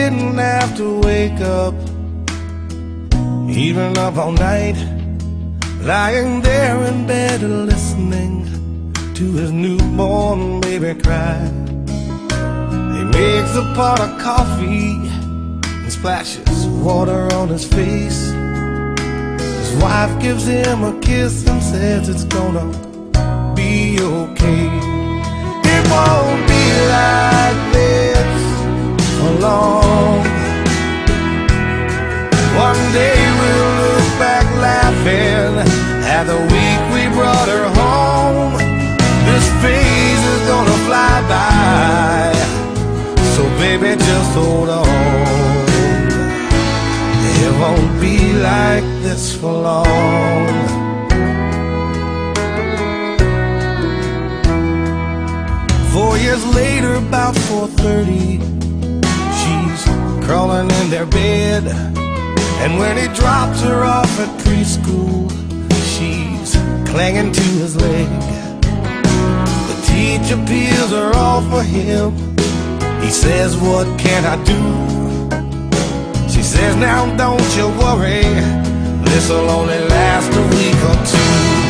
have to wake up, even up all night, lying there in bed listening to his newborn baby cry. He makes a pot of coffee and splashes water on his face. His wife gives him a kiss and says it's gonna be okay. It won't be like this long. One day we'll look back laughing at the week we brought her home. This phase is gonna fly by, so baby just hold on. It won't be like this for long. Four years later, about 4.30 She's crawling in their bed And when he drops her off at preschool She's clinging to his leg. The teacher peels her off for him. He says, what can I do? She says, now don't you worry. This'll only last a week or two.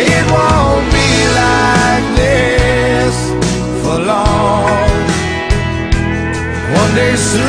It won't be like this for long. One day soon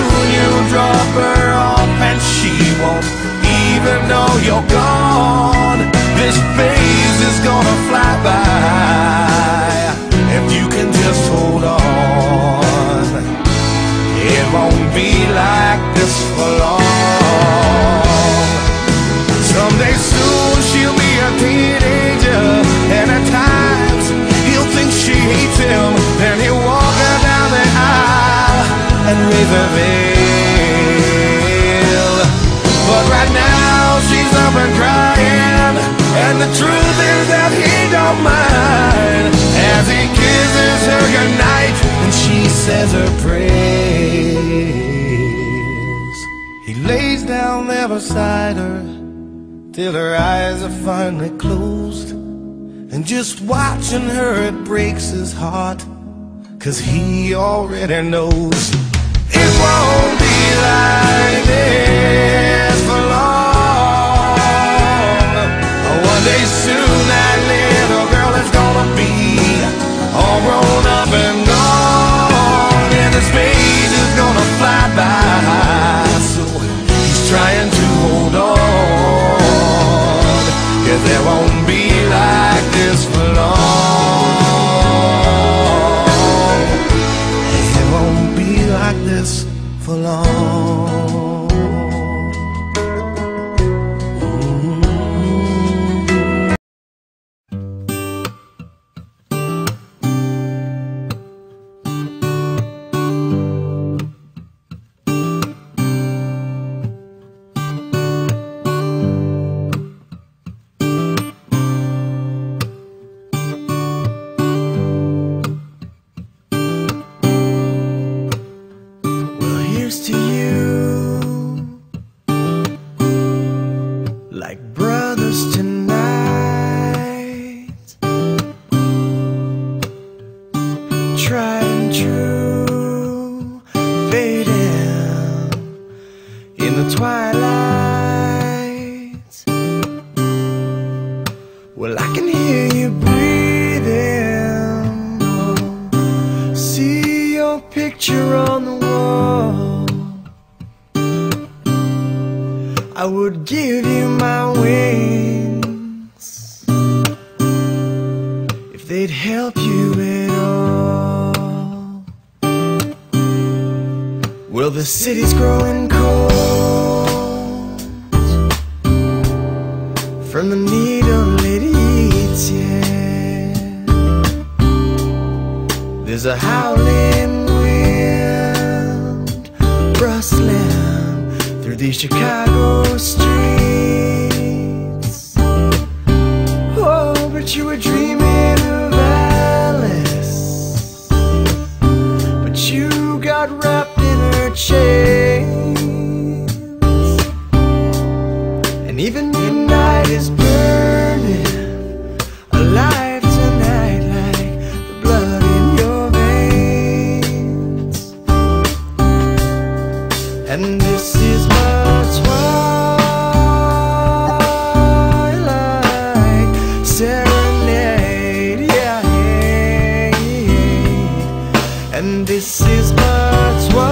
beside her till her eyes are finally closed. And just watching her, it breaks his heart, cause he already knows it won't be like this like this for long. Would give you my wings if they'd help you at all. Well, the city's growing cold from the needle it eats, yeah. There's a howling wind through these Chicago streets. Oh, but you were dreaming this is my twilight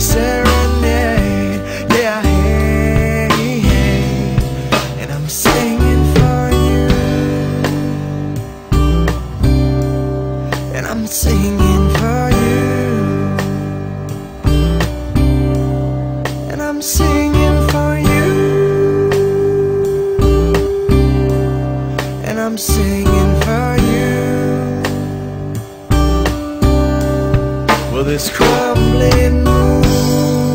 serenade, this crumbling moon,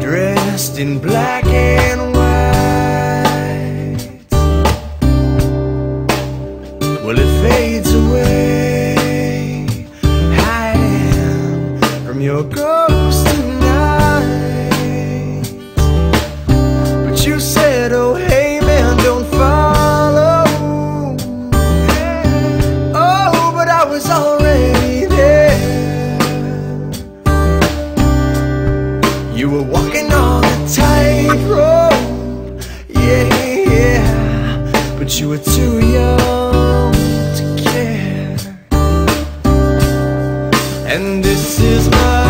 dressed in black and white. Well, it fades away, hiding from your ghost tonight. But you said, Oh, And this is my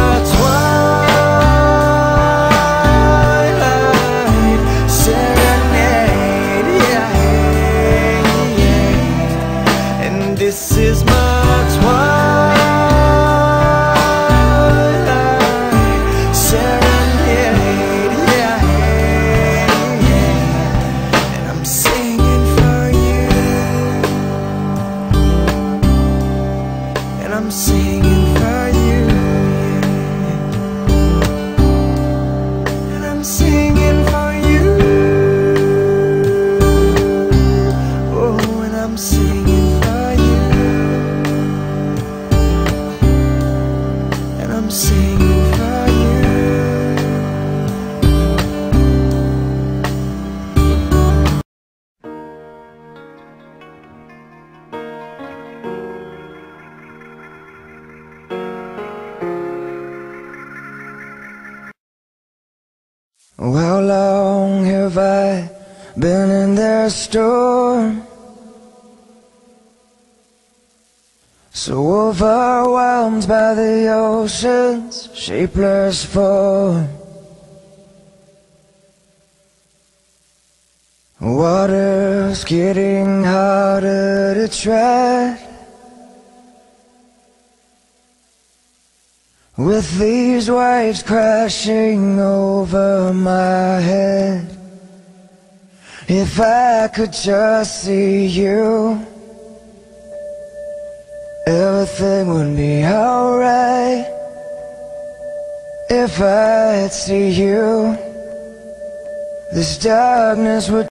been in their storm? So overwhelmed by the ocean's shapeless form. Water's getting harder to tread. With these waves crashing over my head If I could just see you Everything would be alright. If I could see you This darkness would